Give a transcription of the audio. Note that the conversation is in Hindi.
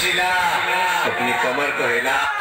शिला अपनी कमर को हिला।